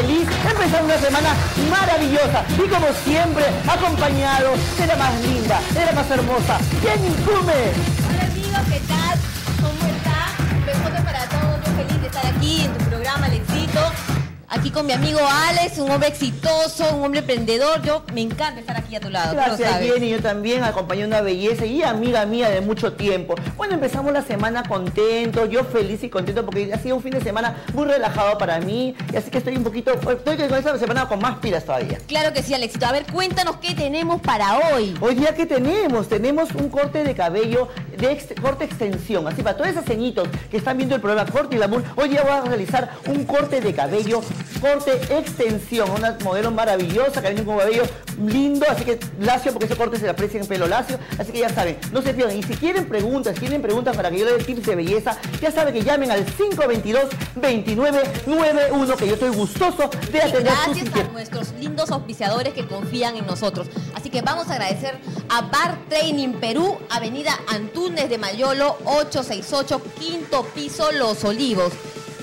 feliz, empezando una semana maravillosa. Y como siempre acompañado de la más linda, de la más hermosa, Jenny Cume. Aquí con mi amigo Alex, un hombre exitoso, un hombre emprendedor. Yo me encanta estar aquí a tu lado, Gracias sabes. Jenny, yo también acompañé una belleza y amiga mía de mucho tiempo. Bueno, empezamos la semana contento, yo feliz y contento porque ha sido un fin de semana muy relajado para mí y así que estoy un poquito, estoy con esta semana con más pilas todavía. Claro que sí, Alexito. A ver, cuéntanos qué tenemos para hoy. Hoy día que tenemos, tenemos un corte de cabello corte extensión. Así para todos esos ceñitos que están viendo el programa Corte y Glamour, hoy día voy a realizar un corte de cabello, corte extensión. Una modelo maravillosa que viene cabello lindo, así que lacio, porque ese corte se le aprecia en pelo lacio. Así que ya saben, no se pierdan. Y si quieren preguntas, si tienen preguntas para que yo les dé tips de belleza, ya saben que llamen al 522-2991, que yo estoy gustoso de atender Gracias a nuestros lindos auspiciadores que confían en nosotros. Así que vamos a agradecer a Bar Training Perú, Avenida Antunes de Mayolo, 868, quinto piso, Los Olivos.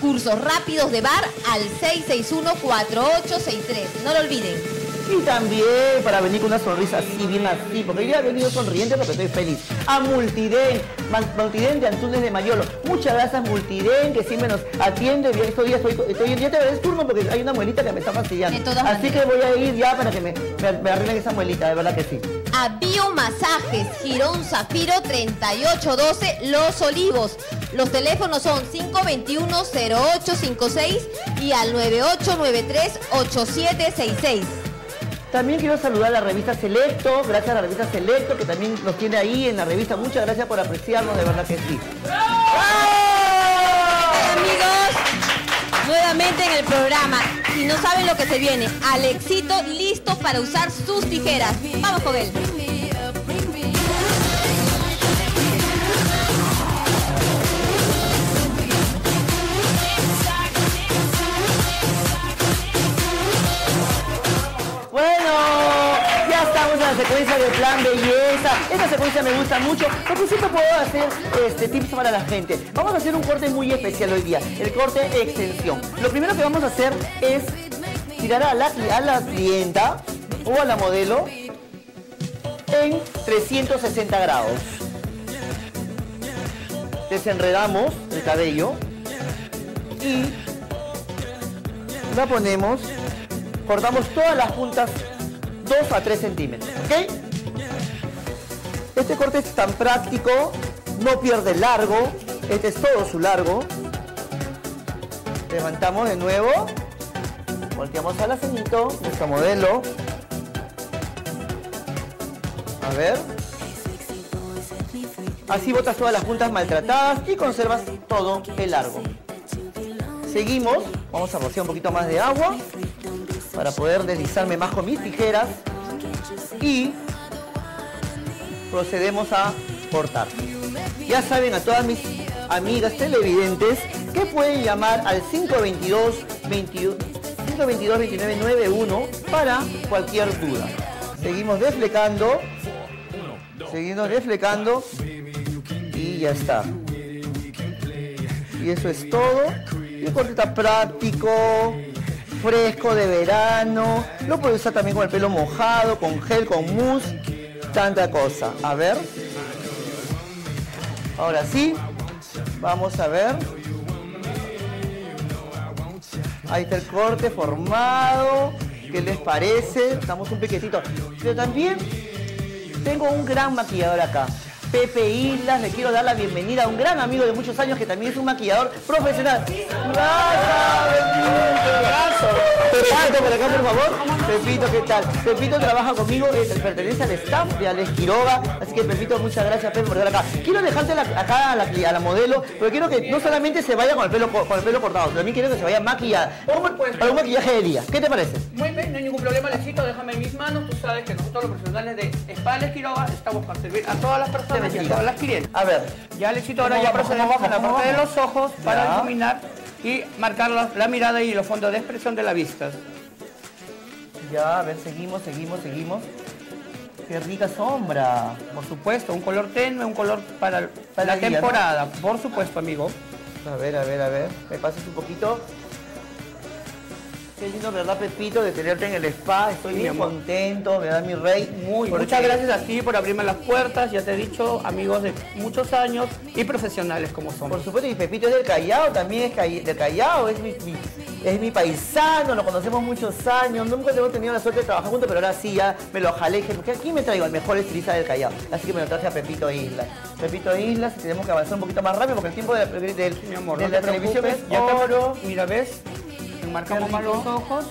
Cursos rápidos de bar al 661-4863. No lo olviden. Y también para venir con una sonrisa así, bien así, porque hoy día he venido sonriente porque estoy feliz. A Multiden, Multiden de Antunes de Mayolo. Muchas gracias Multiden, que siempre nos atiende. Yo estos días estoy, estoy día te veré turno porque hay una muelita que me está fastidiando. Así que voy a ir ya para que me, me, me arreglen esa muelita, de verdad que sí. A Biomasajes, Girón Zafiro 3812, Los Olivos. Los teléfonos son 521-0856 y al 9893-8766. También quiero saludar a la revista Selecto, gracias a la revista Selecto, que también nos tiene ahí en la revista. Muchas gracias por apreciarnos, de verdad que sí. amigos, nuevamente en el programa. Si no saben lo que se viene, Alexito listo para usar sus tijeras. Vamos con él. De plan belleza. Esta secuencia me gusta mucho porque siempre puedo hacer este, tips para la gente. Vamos a hacer un corte muy especial hoy día, el corte extensión. Lo primero que vamos a hacer es tirar a la, a clienta o a la modelo en 360 grados. Desenredamos el cabello y la ponemos cortamos todas las puntas 2 a 3 centímetros, ¿ok? Este corte es tan práctico, no pierde largo, este es todo su largo. Levantamos de nuevo, volteamos al aceñito, nuestro modelo. A ver. Así botas todas las puntas maltratadas y conservas todo el largo. Seguimos, vamos a rociar un poquito más de agua para poder deslizarme más con mis tijeras y procedemos a cortar. Ya saben a todas mis amigas televidentes que pueden llamar al 522 21 522 2991 para cualquier duda. Seguimos desflecando. Seguimos desflecando y ya está. Y eso es todo. Y está práctico, fresco de verano. Lo puedes usar también con el pelo mojado, con gel, con mousse, tanta cosa. A ver. Ahora sí, vamos a ver. Ahí está el corte formado. ¿Qué les parece? Estamos un piquecito. Pero también tengo un gran maquillador acá. Pepe Islas, le quiero dar la bienvenida a un gran amigo de muchos años que también es un maquillador profesional. ¡Gracias! Pepito, por acá, por favor. Pepito, ¿qué tal? Pepito trabaja conmigo, eh, pertenece al staff de Alex Quiroga. Así que, Pepito, muchas gracias, Pepe, por estar acá. Quiero dejarte la- acá a la, a la modelo, pero quiero que no solamente se vaya con el pelo, co- con el pelo cortado, también quiero que se vaya maquillada. Para un maquillaje de día. ¿Qué te parece? Muy bien, no hay ningún problema, Alexito, déjame en mis manos. Tú sabes que nosotros los profesionales de Espales Quiroga estamos para servir a todas las personas bendiga. todas las clientes. A ver, Ya, Alexito, ahora ¿Cómo ya procedemos a la parte de los ojos para iluminar y marcar la, la mirada y los fondos de expresión de la vista. Ya, a ver, seguimos, seguimos, seguimos. Qué rica sombra. Por supuesto, un color tenue, un color para, Para la el temporada. Por supuesto, amigo. A ver, a ver, a ver. Me pases un poquito. Qué lindo, ¿verdad, Pepito? De tenerte en el spa. Estoy Sí, bien amor. contento, ¿verdad, mi rey? Muy, Porque- muchas gracias a ti por abrirme las puertas. Ya te he dicho, amigos de muchos años y profesionales como somos. Por supuesto, y Pepito es del Callao, también es call- del Callao, es mi, mi- es mi paisano, lo conocemos muchos años, nunca hemos tenido la suerte de trabajar juntos, pero ahora sí, ya me lo jalé, porque aquí me traigo al mejor estilista del Callao, así que me lo traje a Pepito Islas. Pepito Islas, y tenemos que avanzar un poquito más rápido porque el tiempo de, la- del- Mi amor, de no la te televisión es oro. Mira, ¿ves? Enmarcamos Qué más los ojos.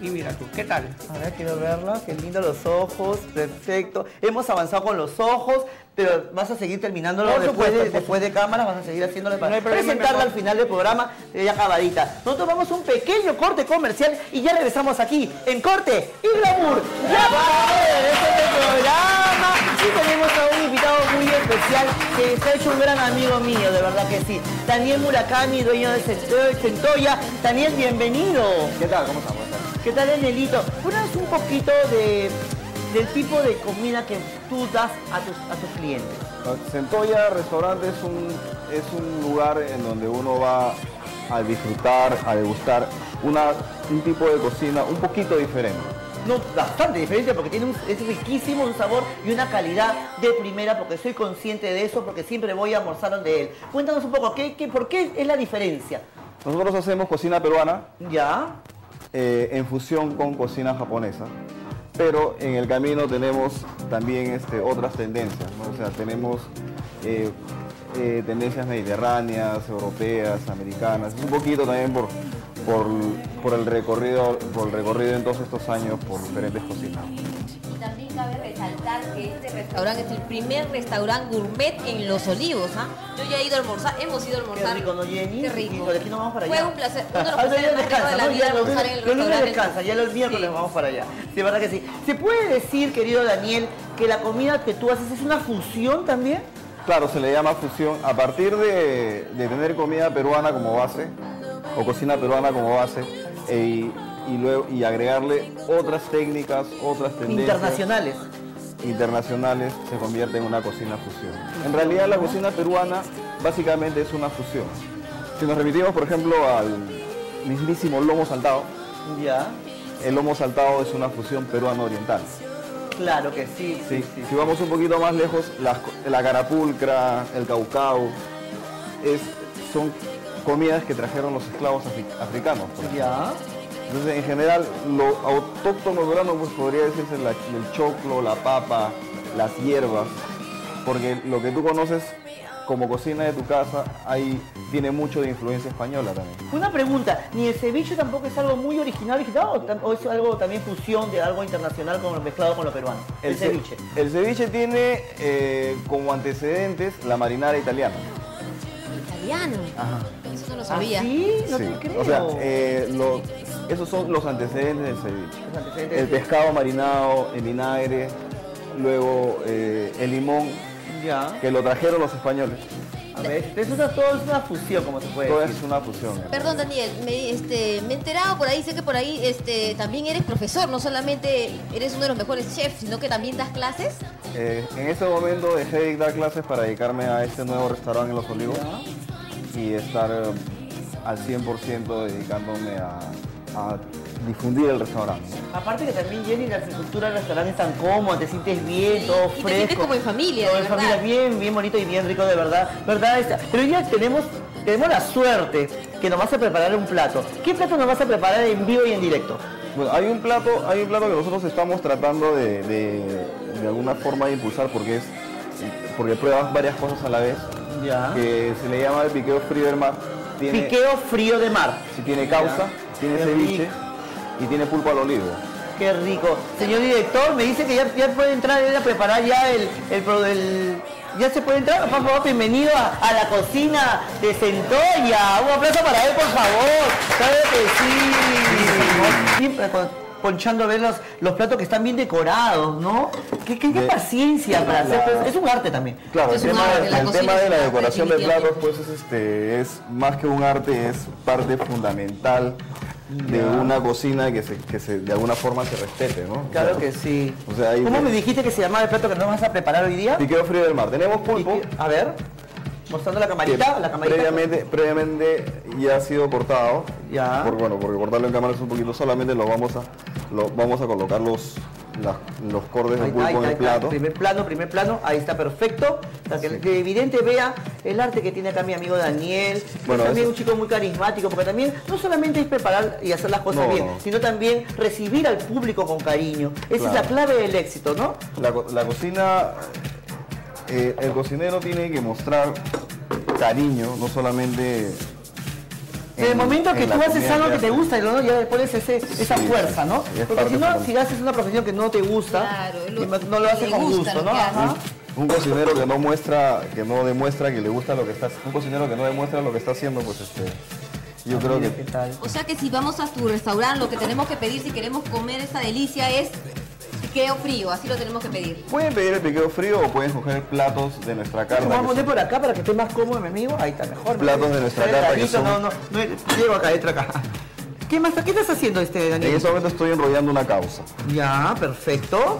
Y mira tú, ¿qué tal? A ver, quiero verla, qué lindo los ojos, perfecto. Hemos avanzado con los ojos, pero vas a seguir terminándolo después, de, después de cámara, vas a seguir haciéndolo No para presentarla al final del programa eh, ya acabadita. Nosotros vamos a un pequeño corte comercial y ya regresamos aquí en Corte y Glamour. Ya programa y tenemos a un invitado muy especial que se ha hecho un gran amigo mío, de verdad que sí. Daniel Murakami, dueño de Cento- Centoya. Daniel, bienvenido. ¿Qué tal? ¿Cómo estamos? ¿Qué tal, Danielito? Cuéntanos un poquito de, del tipo de comida que tú das a tus, a tus clientes. Centolla Restaurante es un, es un lugar en donde uno va a disfrutar, a degustar una, un tipo de cocina un poquito diferente. No, bastante diferente porque tiene un, es riquísimo, un sabor y una calidad de primera porque soy consciente de eso porque siempre voy a almorzar donde él. Cuéntanos un poco, ¿qué, qué, ¿por qué es la diferencia? Nosotros hacemos cocina peruana ¿Ya? eh, en fusión con cocina japonesa, pero en el camino tenemos también este, otras tendencias, ¿no? o sea, tenemos eh, eh, tendencias mediterráneas, europeas, americanas, un poquito también por, por, por el recorrido, por el recorrido en todos estos años por diferentes cocinas. Y también cabe resaltar que este restaurante es el primer restaurante gourmet en Los Olivos, ¿ah? Yo ya he ido a almorzar, hemos ido a Qué almorzar. rico, ¿no, Jenny? Qué rico. De aquí nos vamos para allá. Fue un placer, uno de los Ah, ya placeres más ricos descansa, de la ¿no? vida Ya los almorzar en el los lunes restaurante. descansa, ya los miércoles Sí. vamos para allá. De verdad que sí. ¿Se puede decir, querido Daniel, que la comida que tú haces es una fusión también? Claro, se le llama fusión a partir de, de tener comida peruana como base o cocina peruana como base e- y, luego y agregarle otras técnicas, otras tendencias Internacionales. internacionales se convierte en una cocina fusión. En realidad la cocina peruana básicamente es una fusión. Si nos remitimos por ejemplo al mismísimo lomo saltado, Ya. el lomo saltado es una fusión peruano-oriental. Claro que sí. Sí, Si vamos un poquito más lejos, las- la carapulcra, el caucao, es, son comidas que trajeron los esclavos afri- africanos. Ya. Entonces, en general, lo autóctono peruano pues, podría decirse la- el choclo, la papa, las hierbas, porque lo que tú conoces como cocina de tu casa, ahí tiene mucho de influencia española también. Una pregunta, ¿ni el ceviche tampoco es algo muy original, original o, es algo también fusión de algo internacional con lo mezclado con lo peruano? El, ce- ceviche. El ceviche tiene eh, como antecedentes la marinara italiana. Italiano. Eso no lo sabía. ¿Ah, sí? No Sí, te creo. O sea, eh, lo- esos son los antecedentes del ceviche. Los antecedentes El pescado marinado en vinagre, luego eh, el limón, Ya. que lo trajeron los españoles. A ver, eso todo es una fusión, como se puede Todo decir. es una fusión. Perdón, Daniel, me, este, me he enterado por ahí, sé que por ahí este, también eres profesor, no solamente eres uno de los mejores chefs, sino que también das clases. Eh, en este momento dejé de dar clases para dedicarme a este nuevo restaurante en Los Olivos y estar eh, al 100% dedicándome a, a difundir el restaurante. Aparte que también Jenny, la agricultura del restaurante es tan cómoda, te sientes bien, todo y te fresco. sientes como en familia, Todo de en familia, bien, bien bonito y bien rico, de verdad. ¿Verdad? Esta- Pero hoy día tenemos, tenemos la suerte que nos vas a preparar un plato. ¿Qué plato nos vas a preparar en vivo y en directo? Bueno, hay un plato, hay un plato que nosotros estamos tratando de, de- de alguna forma de impulsar porque es porque pruebas varias cosas a la vez, Ya. que se le llama el piqueo frío del mar. Tiene, Piqueo frío de mar. si tiene causa, tiene Qué ceviche rico. y tiene pulpo al olivo. Qué rico. Señor director, me dice que ya, ya puede entrar él a preparar ya el, el, el- ya se puede entrar, por favor, bienvenido a, a la cocina de Centolla. Un aplauso para él, por favor. Claro que sí. Siempre con- ponchando a ver los, los platos que están bien decorados, ¿no? Qué, qué- qué De- paciencia para hacer, La- pues, es un arte también. Claro, el tema, arte, el de la decoración de platos pues es, este, es más que un arte, es parte fundamental de una cocina que, se, que se, de alguna forma se respete, ¿no? O Claro sea, que sí. O sea, ahí ¿Cómo me dijiste que se llamaba el plato que nos vas a preparar hoy día? Piqueo frío del mar. Tenemos pulpo. Pique- A ver, mostrando la camarita, la camarita. previamente, previamente ya ha sido cortado. Ya. Por, bueno, porque cortarlo en cámara es un poquito, solamente lo vamos a, lo, vamos a colocar los, las- los cortes de Ahí está, pulpo en el plato. Primer plano, primer plano, ahí está perfecto. Para que el que evidente vea el arte que tiene acá mi amigo Daniel. Bueno, es también un chico muy carismático, porque también no solamente es preparar y hacer las cosas No, bien, no. sino también recibir al público con cariño. Esa es la clave del éxito, ¿no? La, la cocina, eh, el cocinero tiene que mostrar cariño, no solamente... En el momento que tú haces algo que te gusta, ¿no? ya le pones ese- esa Sí, fuerza, ¿no? sí, es Porque si no, si haces una profesión que no te gusta, Claro, es lo- y no lo haces con gusta gusto, ¿no? Ajá. Un cocinero que no muestra, que no demuestra que le gusta lo que está, un cocinero que no demuestra lo que está haciendo, pues este, yo creo que. O sea que si vamos a tu restaurante, lo que tenemos que pedir si queremos comer esta delicia es piqueo frío, así lo tenemos que pedir. pueden pedir el piqueo frío o pueden coger platos de nuestra carta. Vamos a poner por acá para que esté más cómodo, mi amigo. Ahí está mejor. Platos de nuestra carta que son- No, no, no, llego acá, entra acá. ¿Qué más? ¿Qué estás haciendo este, En Daniel? este momento estoy enrollando una causa. Ya, perfecto.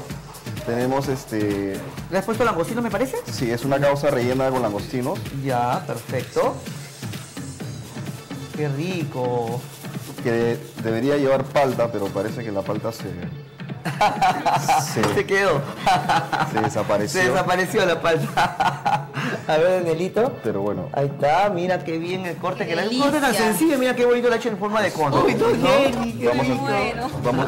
Tenemos este, ¿Le has puesto langostino, me parece? sí, es una causa rellena con langostinos. Ya, perfecto. Qué rico. que debería llevar palta, pero parece que la palta se, Se se, quedó. se desapareció. Se desapareció la palta. A ver, Danielito. Pero bueno, Ahí está, mira qué bien el corte que le ha Delicia. Un corte tan sencillo, mira qué bonito lo ha hecho en forma de cono. Qué vamos a, bueno. vamos,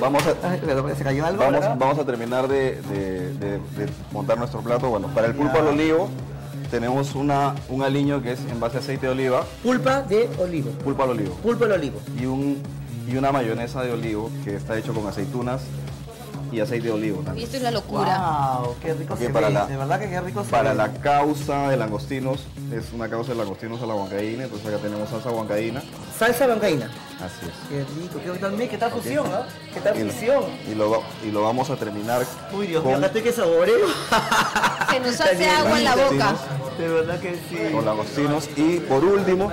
vamos a, Ay, pero ¿Se cayó algo? vamos, a terminar de, de- de- de montar nuestro plato. Bueno, para el pulpo al olivo tenemos una, un aliño que es en base a aceite de oliva, Pulpa de olivo. pulpo al olivo, Pulpo de olivo. y, un, y una mayonesa de olivo que está hecho con aceitunas y aceite de olivo Y también. esto es la locura. Wow, qué rico Ok, se para ve. la- de verdad que qué rico se Para ve. la causa de langostinos, es una causa de langostinos a la huancaína, entonces acá tenemos salsa huancaína, Salsa bancaína. así es. Qué rico, qué tal, qué tal fusión, ¿no? Qué tal Y lo- fusión. Y lo, y lo vamos a terminar Uy, Dios con, mío, acá estoy que saboreo. Se nos hace agua en la boca. De verdad que sí. con langostinos. Y por último,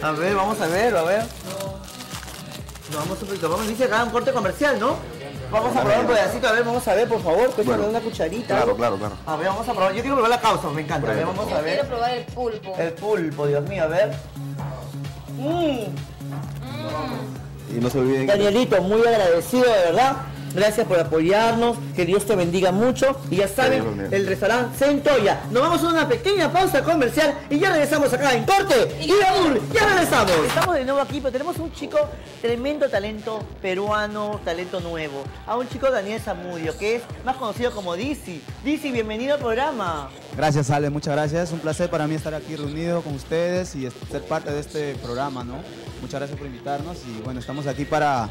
A ver, vamos a ver, a ver. Nos vamos un poquito, vamos, dice acá un corte comercial, ¿no? Vamos a probar un pedacito, a ver, vamos a ver, por favor, cuéntame Bueno, una cucharita. claro, claro, claro. A ver, vamos a probar. Yo quiero probar la causa, me encanta. A ver, vamos a Yo quiero ver. probar el pulpo. El pulpo, Dios mío, a ver. Mmm. y no se olviden Danielito, muy agradecido, de verdad. Gracias por apoyarnos, que Dios te bendiga mucho. Y ya saben, el restaurante Centoya. Nos vamos a una pequeña pausa comercial y ya regresamos acá en Corte y Amor. Ya regresamos. Estamos de nuevo aquí, pero tenemos un chico tremendo talento peruano, talento nuevo. A un chico Daniel Zamudio, que es más conocido como Dizzy. Dizzy, bienvenido al programa. Gracias, Ale, muchas gracias. Un placer para mí estar aquí reunido con ustedes y ser parte de este programa, ¿no? Muchas gracias por invitarnos y bueno, estamos aquí para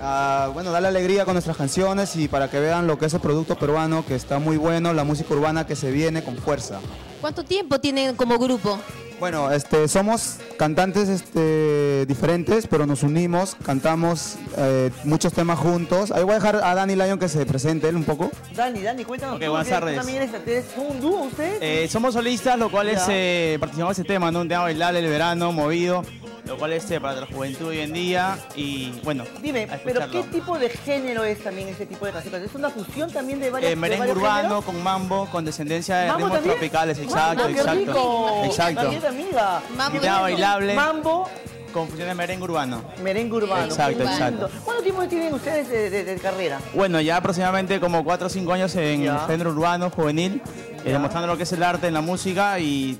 ah, bueno, darle alegría con nuestras canciones y para que vean lo que es el producto peruano, que está muy bueno, la música urbana que se viene con fuerza. ¿Cuánto tiempo tienen como grupo? Bueno, este, somos cantantes este, diferentes, pero nos unimos, cantamos eh, muchos temas juntos. Ahí voy a dejar a Dani Lyon que se presente él un poco. Dani, Dani, cuéntanos. Ok, buenas tardes. también eres, un dúo, ¿usted? Eh, somos solistas, lo cual es eh, participamos en ese tema, ¿no? Un tema bailable, el verano, movido, lo cual es eh, para la juventud hoy en día y bueno. Dime, pero. ¿qué tipo de género es también ese tipo de canciones? ¿Es una fusión también de varias Eh, de merengue varios urbano géneros? con mambo, con descendencia de ¿Mambo ritmos también? tropicales, Mambo, exacto, qué exacto. rico. Exacto. Amiga. Mambo rico. bailable. Mambo, Con de merengue urbano. merengue urbano. Exacto, exacto. ¿Cuánto tiempo tienen ustedes de, de- de carrera? Bueno, ya aproximadamente como 4 o 5 años en Ya. género urbano, juvenil, eh, demostrando lo que es el arte en la música y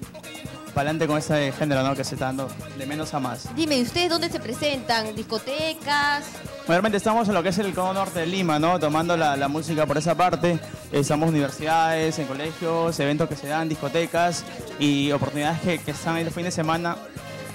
para adelante con este género, ¿no? Que se está dando de menos a más. Dime, ¿y ustedes dónde se presentan? ¿Discotecas? Mayormente estamos en lo que es el cono norte de Lima, ¿no? Tomando la, música por esa parte. Estamos en universidades, en colegios, eventos que se dan, discotecas y oportunidades que, que están ahí los fines de semana.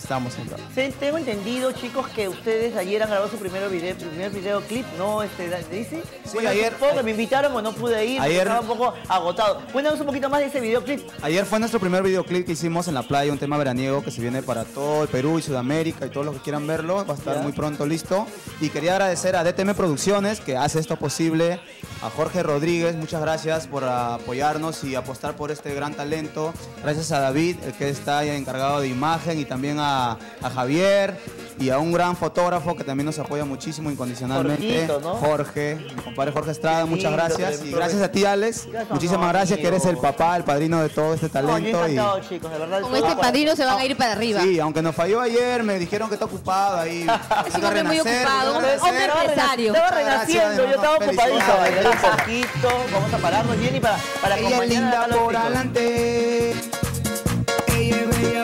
Estamos en todo. Sí, Tengo entendido, chicos, que ustedes ayer han grabado su primer video, primer videoclip, ¿no? Este, ¿Dice? Sí, ayer- Supongo que me invitaron o no pude ir, Ayer- estaba un poco agotado. Cuéntanos un poquito más de ese videoclip. Ayer fue nuestro primer videoclip que hicimos en la playa, un tema veraniego que se viene para todo el Perú y Sudamérica y todos los que quieran verlo. Va a estar Ya. muy pronto listo. Y quería agradecer a DTM Producciones que hace esto posible, a Jorge Rodríguez, muchas gracias por apoyarnos y apostar por este gran talento. Gracias a David, el que está encargado de imagen, y también a, a Javier. y a un gran fotógrafo que también nos apoya muchísimo incondicionalmente, Jorgito, ¿no? Jorge, mi compadre Jorge Estrada, muchas gracias. Y gracias a ti, Alex. Gracias, Muchísimas no, gracias, que eres el amigo. papá, el padrino de todo este No, talento. y- encantado, chicos, de verdad. Con este padrino se van a ir para arriba. Sí, aunque nos falló ayer, me dijeron que está ocupado ahí. Es un hombre muy ocupado, hombre- hombre empresario. Estaba renaciendo, yo estaba ocupadito. Un poquito, vamos a pararnos bien y para, para Ella es linda por adelante. Ella es bella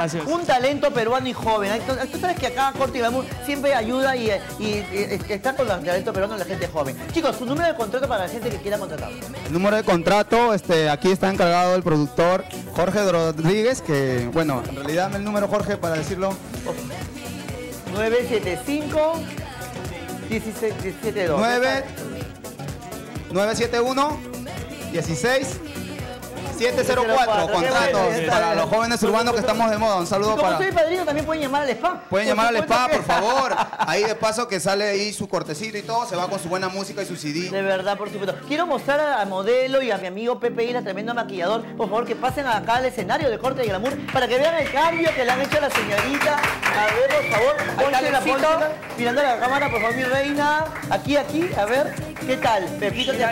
Gracias. Un talento peruano y joven. Tú, sabes que acá Corte y Glamour siempre ayuda y, y- y- y está con los talentos peruanos la gente joven. Chicos, su número de contrato para la gente que quiera contratar. El número de contrato, este, aquí está encargado el productor Jorge Rodríguez, que, bueno, en realidad dame el número Jorge para decirlo. 975 16 172. 9 971 16 704 contratos para los jóvenes urbanos que estamos de moda. Un saludo como para soy padrino, también pueden llamar al spa. Pueden llamar al spa, por favor. Ahí de paso que sale ahí su cortecito y todo, se va con su buena música y su CD. De verdad, por supuesto. Quiero mostrar a, modelo y a mi amigo Pepe Isla, tremendo maquillador. Por favor, que pasen acá al escenario de corte de glamour para que vean el cambio que le han hecho a la señorita. A ver, por favor, pónsela. Mirando a la cámara, por favor, mi reina. Aquí, aquí, a ver, ¿qué tal? Pepito, te,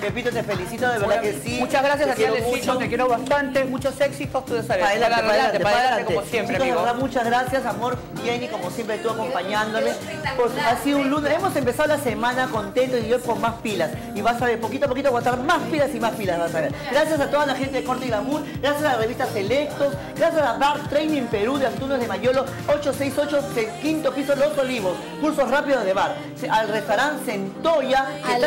Pepito, te felicito, de verdad que sí. Muchas gracias Te a ti, quiero mucho. te quiero bastante, muchos éxitos, tú sabes. Para adelante, para adelante, para adelante. como siempre, Chicos, amigo. verdad, muchas gracias, amor. Jenny, como siempre, tú acompañándome. Pues, ha sido un lunes. Hemos empezado la semana contentos y yo con más pilas. Y vas a ver, poquito a poquito, aguantar más pilas y más pilas, vas a ver. Gracias a toda la gente de Corte y Glamour, gracias a la revista Selectos, gracias a Bar Training Perú de Antunes de Mayolo, 868, se- quinto piso Los Olivos, cursos rápidos de bar. Al restaurante Centoya, A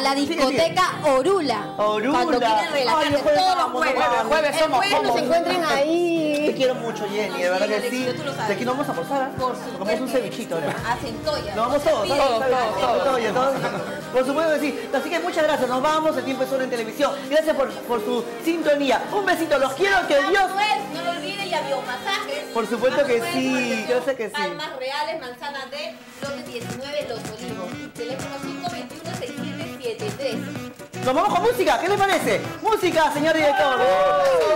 la, a discoteca Orula. Orula. Cuando quieran todos los jueves. Jueves, jueves, jueves nos encuentran ahí. Te quiero mucho, Jenny, de verdad que sí. De aquí vamos a forzar. ¿eh? Por supuesto. Un cevichito ¿eh? ahora. Nos vamos todos, todos, todos, todos. Por supuesto que sí. Así que muchas gracias. Nos vamos. El tiempo solo en televisión. Gracias por, por su sintonía. Un besito. Los quiero. Que Dios... No lo olviden. Y biomasajes. Por supuesto que sí. Yo sé que sí. Palmas reales, manzana de, 19, los Nos vamos con música, ¿qué les parece? Música, señor director.